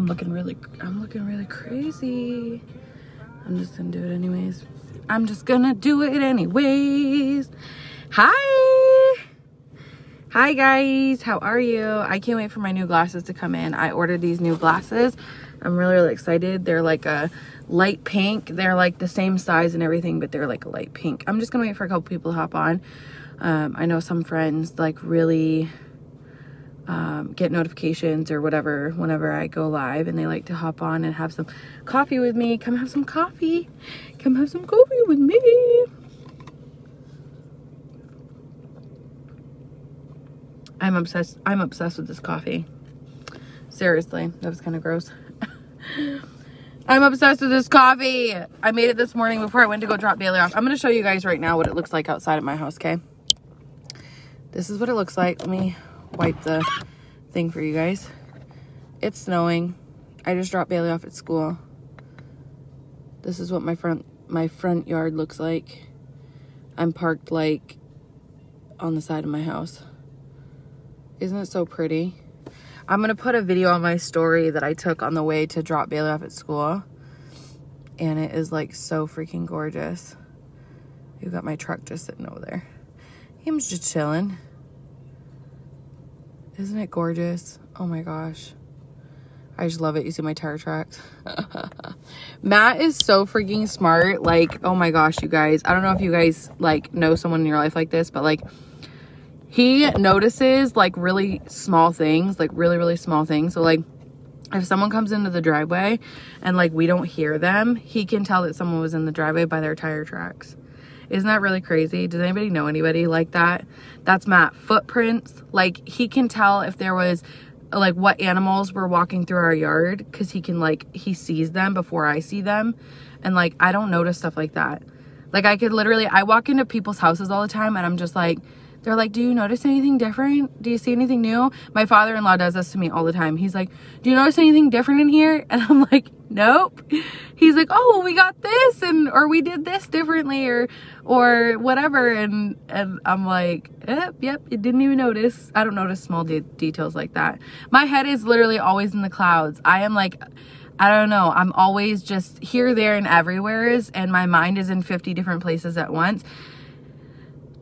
I'm looking really, I'm looking really crazy. I'm just gonna do it anyways. I'm just gonna do it anyways. Hi. Hi guys, how are you? I can't wait for my new glasses to come in. I ordered these new glasses. I'm really, really excited. They're like a light pink. They're like the same size and everything, but they're like a light pink. I'm just gonna wait for a couple people to hop on. Um, I know some friends like really um, get notifications or whatever whenever I go live and they like to hop on and have some coffee with me. Come have some coffee. Come have some coffee with me. I'm obsessed. I'm obsessed with this coffee. Seriously, that was kind of gross. I'm obsessed with this coffee. I made it this morning before I went to go drop Bailey off. I'm going to show you guys right now what it looks like outside of my house, okay? This is what it looks like. Let me wipe the thing for you guys. It's snowing. I just dropped Bailey off at school. This is what my front my front yard looks like. I'm parked like on the side of my house. Isn't it so pretty? I'm to put a video on my story that I took on the way to drop Bailey off at school. And it is like so freaking gorgeous. You've got my truck just sitting over there. Him's just chilling. Isn't it gorgeous? Oh my gosh. I just love it. You see my tire tracks. Matt is so freaking smart. Like, oh my gosh, you guys. I don't know if you guys like know someone in your life like this, but like he notices like really small things, like really, really small things. So like if someone comes into the driveway and like we don't hear them, he can tell that someone was in the driveway by their tire tracks. Isn't that really crazy? Does anybody know anybody like that? That's Matt. Footprints. Like he can tell if there was like what animals were walking through our yard because he can like he sees them before I see them. And like I don't notice stuff like that. Like I could literally I walk into people's houses all the time and I'm just like they're like, Do you notice anything different? Do you see anything new? My father in law does this to me all the time. He's like, Do you notice anything different in here? And I'm like, Nope. He's like, Oh, well, we got this and or we did this differently or or whatever. And and I'm like, Yep, yep, you didn't even notice. I don't notice small de details like that. My head is literally always in the clouds. I am like I don't know. I'm always just here, there, and everywhere is, and my mind is in 50 different places at once.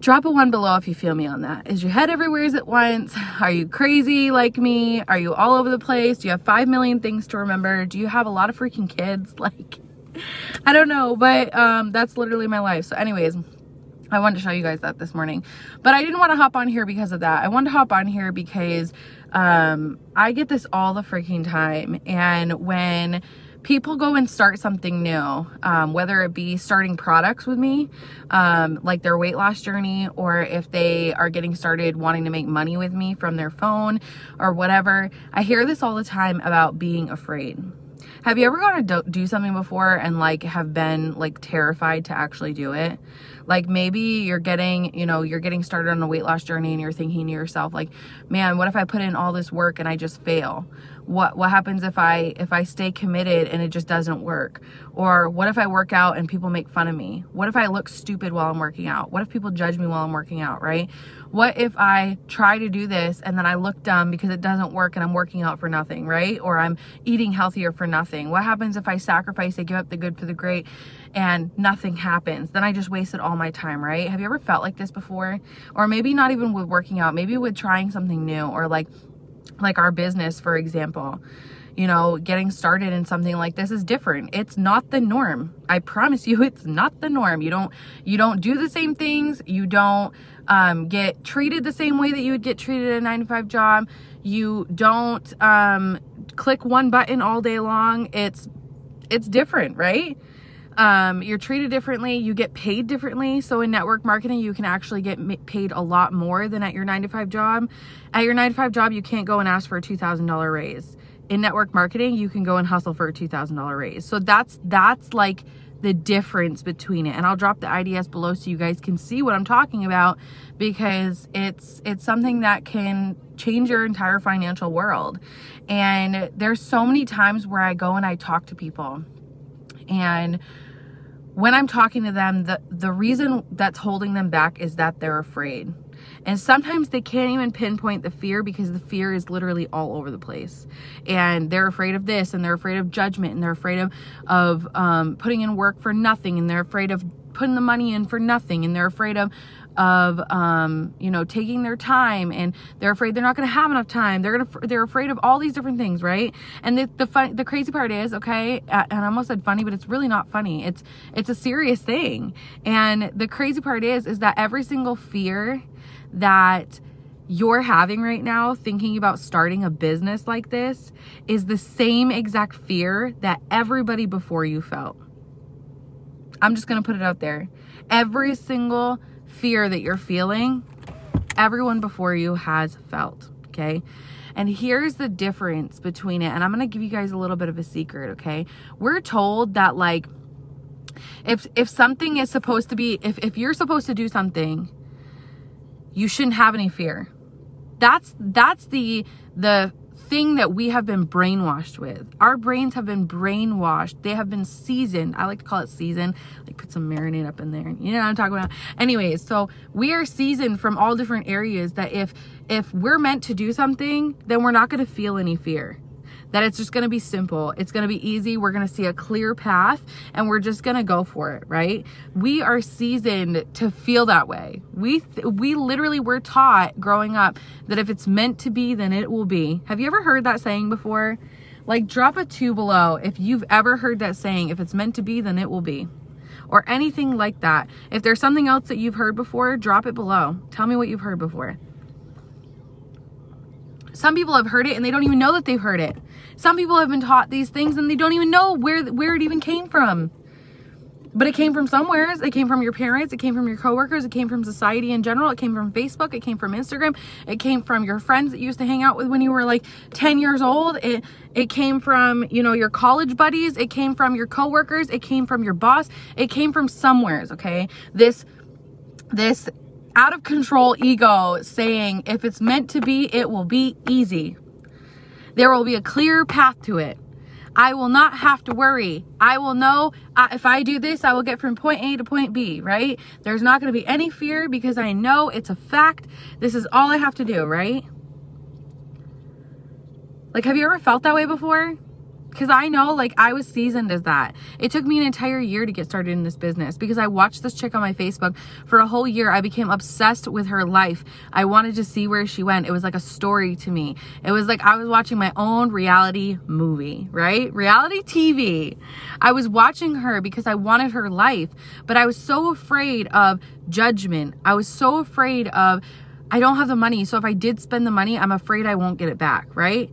Drop a one below if you feel me on that. Is your head everywhere at once? Are you crazy like me? Are you all over the place? Do you have 5 million things to remember? Do you have a lot of freaking kids? Like, I don't know, but um, that's literally my life. So anyways, I wanted to show you guys that this morning. But I didn't want to hop on here because of that. I wanted to hop on here because um, I get this all the freaking time. And when people go and start something new, um, whether it be starting products with me, um, like their weight loss journey, or if they are getting started wanting to make money with me from their phone or whatever. I hear this all the time about being afraid. Have you ever gone to do something before and like have been like terrified to actually do it? Like maybe you're getting, you know, you're getting started on a weight loss journey and you're thinking to yourself like, man, what if I put in all this work and I just fail? What what happens if I if I stay committed and it just doesn't work? Or what if I work out and people make fun of me? What if I look stupid while I'm working out? What if people judge me while I'm working out, right? What if I try to do this and then I look dumb because it doesn't work and I'm working out for nothing, right? Or I'm eating healthier for nothing. What happens if I sacrifice, I give up the good for the great and nothing happens? Then I just wasted all my time, right? Have you ever felt like this before? Or maybe not even with working out, maybe with trying something new or like like our business, for example, you know, getting started in something like this is different. It's not the norm. I promise you, it's not the norm. You don't, you don't do the same things. You don't um, get treated the same way that you would get treated at a nine to five job. You don't um, click one button all day long. It's, it's different, right? Um, you're treated differently, you get paid differently. So in network marketing, you can actually get paid a lot more than at your nine to five job. At your nine to five job, you can't go and ask for a $2,000 raise. In network marketing, you can go and hustle for a $2,000 raise. So that's, that's like the difference between it. And I'll drop the IDS below so you guys can see what I'm talking about because it's, it's something that can change your entire financial world. And there's so many times where I go and I talk to people and when I'm talking to them, the, the reason that's holding them back is that they're afraid. And sometimes they can't even pinpoint the fear because the fear is literally all over the place. And they're afraid of this and they're afraid of judgment and they're afraid of, of um, putting in work for nothing and they're afraid of putting the money in for nothing and they're afraid of of um, you know taking their time and they're afraid they're not going to have enough time. They're gonna they're afraid of all these different things right? And the the fun the crazy part is okay and i almost said funny but it's really not funny. It's it's a serious thing. And the crazy part is is that every single fear that you're having right now thinking about starting a business like this is the same exact fear that everybody before you felt. I'm just going to put it out there. Every single fear that you're feeling, everyone before you has felt, okay? And here's the difference between it. And I'm going to give you guys a little bit of a secret, okay? We're told that like if if something is supposed to be if if you're supposed to do something, you shouldn't have any fear. That's that's the the thing that we have been brainwashed with. Our brains have been brainwashed. They have been seasoned. I like to call it seasoned. Like put some marinade up in there. You know what I'm talking about? Anyways, so we are seasoned from all different areas that if if we're meant to do something, then we're not going to feel any fear that it's just going to be simple. It's going to be easy. We're going to see a clear path and we're just going to go for it, right? We are seasoned to feel that way. We we literally were taught growing up that if it's meant to be, then it will be. Have you ever heard that saying before? Like drop a 2 below if you've ever heard that saying, if it's meant to be, then it will be. Or anything like that. If there's something else that you've heard before, drop it below. Tell me what you've heard before. Some people have heard it and they don't even know that they've heard it. Some people have been taught these things and they don't even know where where it even came from. But it came from somewhere. It came from your parents. It came from your coworkers. It came from society in general. It came from Facebook. It came from Instagram. It came from your friends that you used to hang out with when you were like 10 years old. It it came from, you know, your college buddies. It came from your coworkers. It came from your boss. It came from somewheres, okay? This this out of control ego saying if it's meant to be, it will be easy. There will be a clear path to it. I will not have to worry. I will know uh, if I do this, I will get from point A to point B, right? There's not going to be any fear because I know it's a fact. This is all I have to do, right? Like, have you ever felt that way before? Because I know, like, I was seasoned as that. It took me an entire year to get started in this business because I watched this chick on my Facebook for a whole year. I became obsessed with her life. I wanted to see where she went. It was like a story to me. It was like I was watching my own reality movie, right? Reality TV. I was watching her because I wanted her life, but I was so afraid of judgment. I was so afraid of, I don't have the money. So if I did spend the money, I'm afraid I won't get it back, right?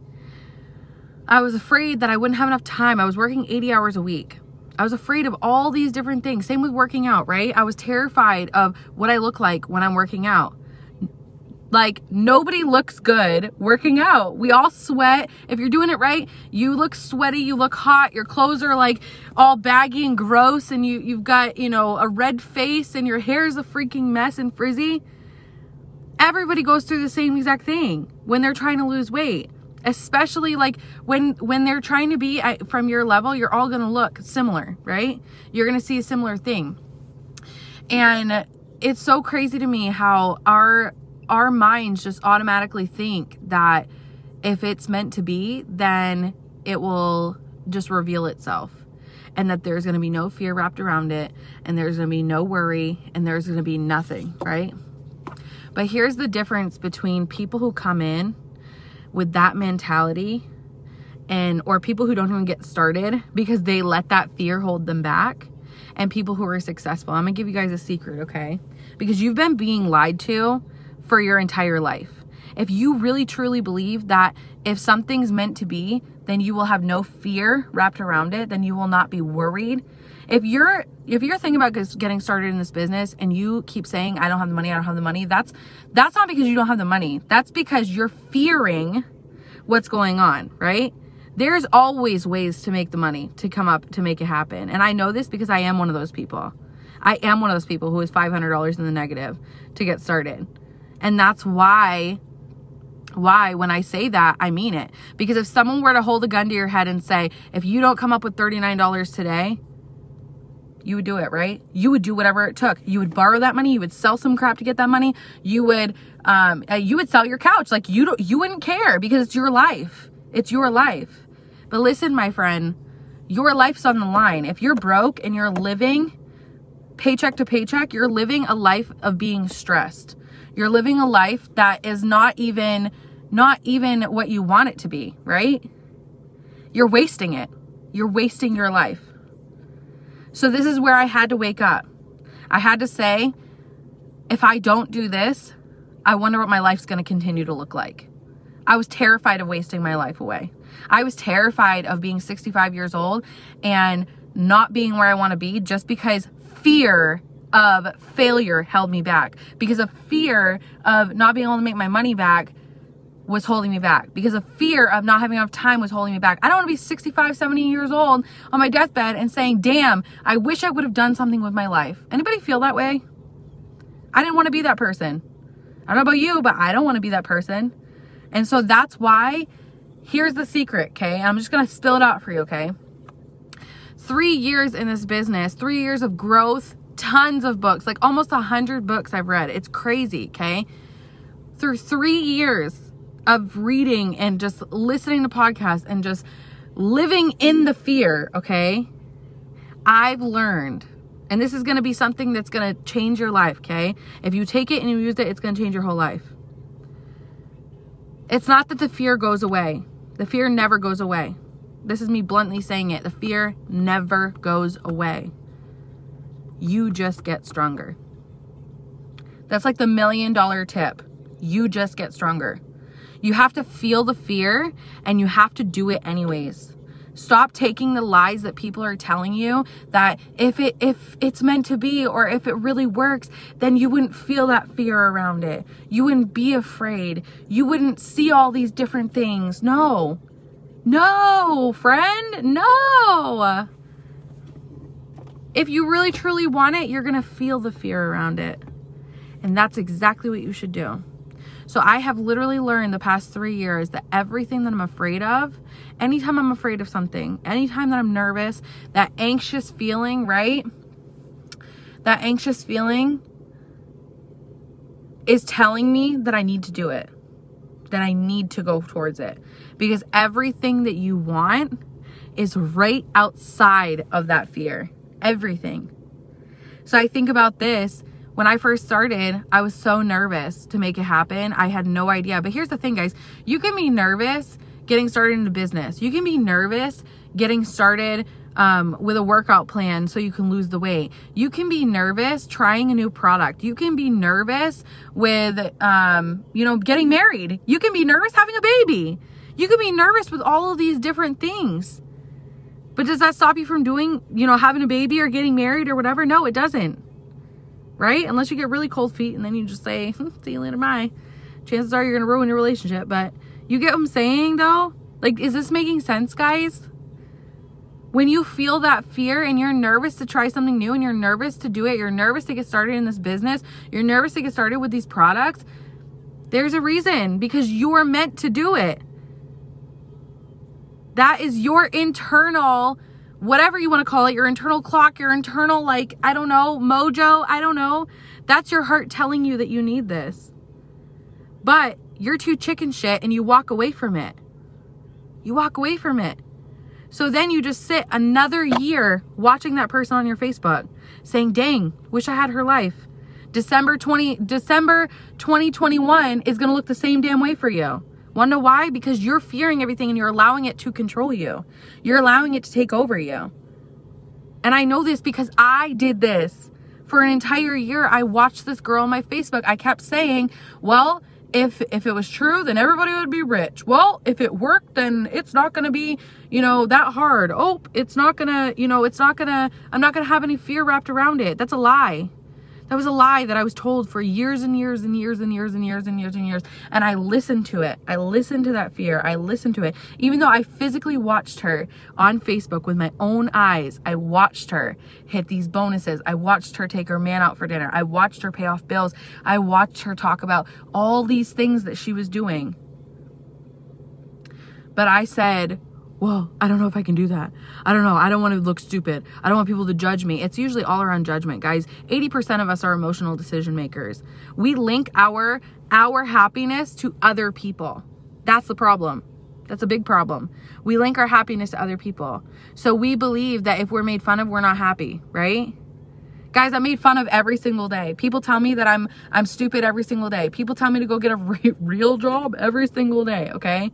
I was afraid that I wouldn't have enough time. I was working 80 hours a week. I was afraid of all these different things. Same with working out, right? I was terrified of what I look like when I'm working out. Like, nobody looks good working out. We all sweat. If you're doing it right, you look sweaty, you look hot, your clothes are like all baggy and gross, and you, you've got, you know, a red face, and your hair is a freaking mess and frizzy. Everybody goes through the same exact thing when they're trying to lose weight especially like when when they're trying to be at, from your level you're all going to look similar right? You're going to see a similar thing. And it's so crazy to me how our our minds just automatically think that if it's meant to be then it will just reveal itself. And that there's going to be no fear wrapped around it and there's going to be no worry and there's going to be nothing right? But here's the difference between people who come in with that mentality and or people who don't even get started because they let that fear hold them back and people who are successful. I'm going to give you guys a secret, okay? Because you've been being lied to for your entire life. If you really truly believe that if something's meant to be, then you will have no fear wrapped around it, then you will not be worried. If you're if you're thinking about getting started in this business and you keep saying I don't have the money, I don't have the money, that's that's not because you don't have the money. That's because you're fearing what's going on, right? There's always ways to make the money to come up to make it happen. And I know this because I am one of those people. I am one of those people who is $500 in the negative to get started. And that's why why when I say that, I mean it. Because if someone were to hold a gun to your head and say, if you don't come up with $39 today, you would do it, right? You would do whatever it took. You would borrow that money. You would sell some crap to get that money. You would, um, uh, you would sell your couch. Like you don't, you wouldn't care because it's your life. It's your life. But listen, my friend, your life's on the line. If you're broke and you're living paycheck to paycheck, you're living a life of being stressed. You're living a life that is not even, not even what you want it to be, right? You're wasting it. You're wasting your life. So this is where I had to wake up. I had to say, if I don't do this, I wonder what my life's going to continue to look like. I was terrified of wasting my life away. I was terrified of being 65 years old and not being where I want to be just because fear of failure held me back. Because of fear of not being able to make my money back was holding me back because of fear of not having enough time was holding me back. I don't want to be 65, 70 years old on my deathbed and saying, damn, I wish I would have done something with my life. Anybody feel that way? I didn't want to be that person. I don't know about you, but I don't want to be that person. And so that's why, here's the secret, okay? I'm just going to spill it out for you, okay? Three years in this business, three years of growth, tons of books, like almost a hundred books I've read. It's crazy, okay? Through three years, of reading and just listening to podcasts and just living in the fear, okay? I've learned, and this is going to be something that's going to change your life, okay? If you take it and you use it, it's going to change your whole life. It's not that the fear goes away. The fear never goes away. This is me bluntly saying it. The fear never goes away. You just get stronger. That's like the million dollar tip. You just get stronger. You have to feel the fear and you have to do it anyways. Stop taking the lies that people are telling you that if it if it's meant to be or if it really works, then you wouldn't feel that fear around it. You wouldn't be afraid. You wouldn't see all these different things. No. No, friend. No. If you really truly want it, you're going to feel the fear around it. And that's exactly what you should do. So I have literally learned the past three years that everything that I'm afraid of, anytime I'm afraid of something, anytime that I'm nervous, that anxious feeling, right? That anxious feeling is telling me that I need to do it, that I need to go towards it. Because everything that you want is right outside of that fear. Everything. So I think about this when I first started, I was so nervous to make it happen. I had no idea. But here's the thing, guys you can be nervous getting started in a business, you can be nervous getting started. Um, with a workout plan so you can lose the weight. You can be nervous trying a new product. You can be nervous with, um, you know, getting married. You can be nervous having a baby. You can be nervous with all of these different things. But does that stop you from doing, you know, having a baby or getting married or whatever? No, it doesn't right? Unless you get really cold feet and then you just say, hmm, see you later, bye. Chances are you're going to ruin your relationship. But you get what I'm saying though? Like, is this making sense, guys? When you feel that fear and you're nervous to try something new and you're nervous to do it, you're nervous to get started in this business, you're nervous to get started with these products, there's a reason because you are meant to do it. That is your internal whatever you want to call it, your internal clock, your internal, like, I don't know, mojo, I don't know. That's your heart telling you that you need this. But you're too chicken shit and you walk away from it. You walk away from it. So then you just sit another year watching that person on your Facebook saying, dang, wish I had her life. December 20, December 2021 is going to look the same damn way for you. Want to know why? Because you're fearing everything and you're allowing it to control you. You're allowing it to take over you. And I know this because I did this. For an entire year, I watched this girl on my Facebook. I kept saying, well, if if it was true, then everybody would be rich. Well, if it worked, then it's not going to be, you know, that hard. Oh, it's not going to, you know, it's not going to I'm not going to have any fear wrapped around it. That's a lie. That was a lie that I was told for years and years and years and years and years and years and years. And I listened to it. I listened to that fear. I listened to it. Even though I physically watched her on Facebook with my own eyes, I watched her hit these bonuses. I watched her take her man out for dinner. I watched her pay off bills. I watched her talk about all these things that she was doing. But I said, well, I don't know if I can do that. I don't know. I don't want to look stupid. I don't want people to judge me. It's usually all around judgment, guys. 80% of us are emotional decision makers. We link our our happiness to other people. That's the problem. That's a big problem. We link our happiness to other people. So we believe that if we're made fun of, we're not happy, right? Guys, I'm made fun of every single day. People tell me that I'm I'm stupid every single day. People tell me to go get a re- real job every single day, okay?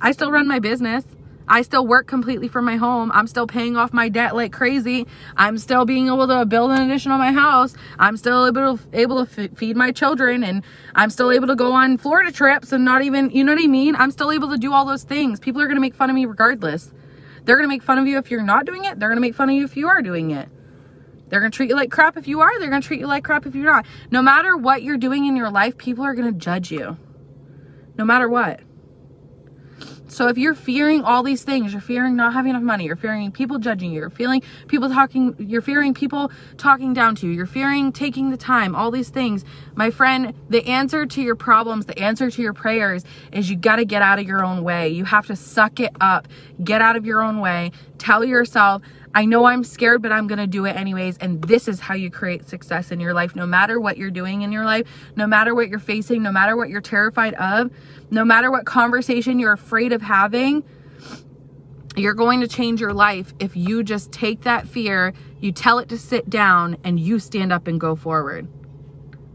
I still run my business. I still work completely from my home. I'm still paying off my debt like crazy. I'm still being able to build an addition on my house. I'm still able to, able to feed my children and I'm still able to go on Florida trips and not even, you know what I mean? I'm still able to do all those things. People are going to make fun of me regardless. They're going to make fun of you if you're not doing it. They're going to make fun of you if you are doing it. They're going to treat you like crap if you are. They're going to treat you like crap if you're not. No matter what you're doing in your life, people are going to judge you. No matter what. So if you're fearing all these things, you're fearing not having enough money, you're fearing people judging you, you're feeling people talking, you're fearing people talking down to you, you're fearing taking the time, all these things, my friend, the answer to your problems, the answer to your prayers is you got to get out of your own way. You have to suck it up, get out of your own way, tell yourself, I know I'm scared, but I'm going to do it anyways. And this is how you create success in your life. No matter what you're doing in your life, no matter what you're facing, no matter what you're terrified of, no matter what conversation you're afraid of having, you're going to change your life if you just take that fear, you tell it to sit down, and you stand up and go forward.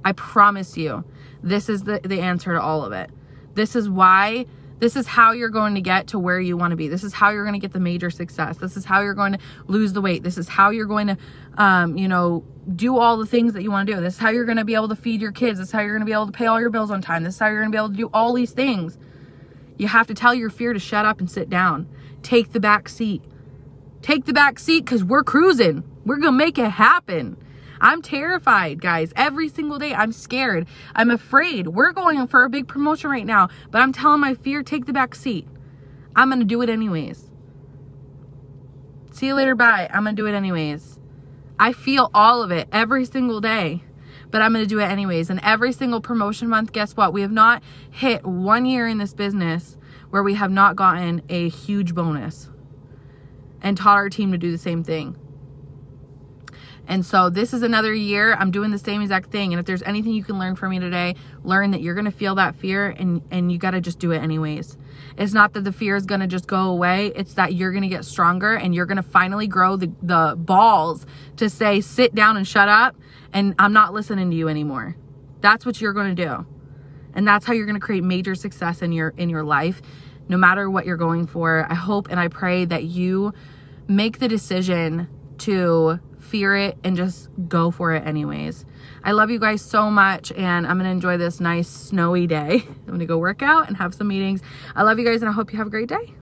I promise you, this is the, the answer to all of it. This is why this is how you're going to get to where you want to be. This is how you're going to get the major success. This is how you're going to lose the weight. This is how you're going to, um, you know, do all the things that you want to do. This is how you're going to be able to feed your kids. This is how you're going to be able to pay all your bills on time. This is how you're going to be able to do all these things. You have to tell your fear to shut up and sit down. Take the back seat. Take the back seat because we're cruising. We're going to make it happen. I'm terrified, guys. Every single day, I'm scared. I'm afraid. We're going for a big promotion right now, but I'm telling my fear, take the back seat. I'm going to do it anyways. See you later. Bye. I'm going to do it anyways. I feel all of it every single day, but I'm going to do it anyways. And every single promotion month, guess what? We have not hit one year in this business where we have not gotten a huge bonus and taught our team to do the same thing. And so this is another year. I'm doing the same exact thing. And if there's anything you can learn from me today, learn that you're going to feel that fear and, and you got to just do it anyways. It's not that the fear is going to just go away. It's that you're going to get stronger and you're going to finally grow the, the balls to say, sit down and shut up. And I'm not listening to you anymore. That's what you're going to do. And that's how you're going to create major success in your, in your life, no matter what you're going for. I hope and I pray that you make the decision to fear it and just go for it anyways. I love you guys so much and I'm to enjoy this nice snowy day. I'm to go work out and have some meetings. I love you guys and I hope you have a great day.